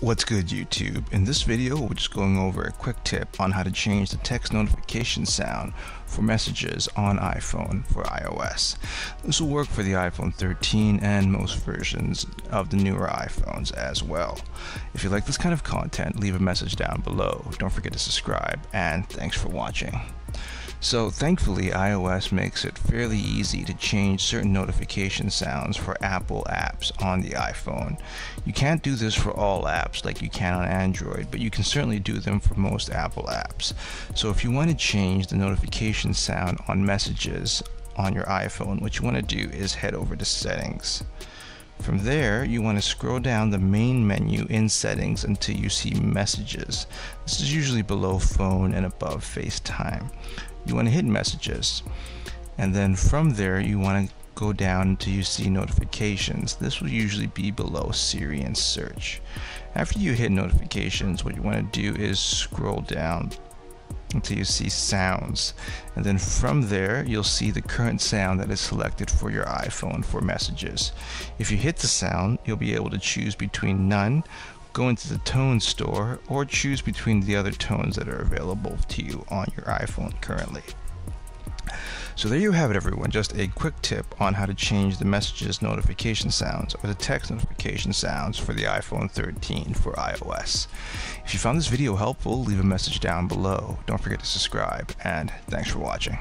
What's good YouTube? In this video we're just going over a quick tip on how to change the text notification sound for messages on iPhone for iOS. This will work for the iPhone 13 and most versions of the newer iPhones as well. If you like this kind of content leave a message down below. Don't forget to subscribe and thanks for watching. So thankfully iOS makes it fairly easy to change certain notification sounds for Apple apps on the iPhone. You can't do this for all apps like you can on Android, but you can certainly do them for most Apple apps. So if you want to change the notification sound on messages on your iPhone, what you want to do is head over to settings. From there, you want to scroll down the main menu in settings until you see messages. This is usually below phone and above FaceTime you want to hit messages. And then from there you want to go down until you see notifications. This will usually be below Siri and search. After you hit notifications what you want to do is scroll down until you see sounds. And then from there you'll see the current sound that is selected for your iPhone for messages. If you hit the sound you'll be able to choose between none go into the tone store or choose between the other tones that are available to you on your iPhone currently. So there you have it everyone, just a quick tip on how to change the messages notification sounds or the text notification sounds for the iPhone 13 for iOS. If you found this video helpful, leave a message down below. Don't forget to subscribe and thanks for watching.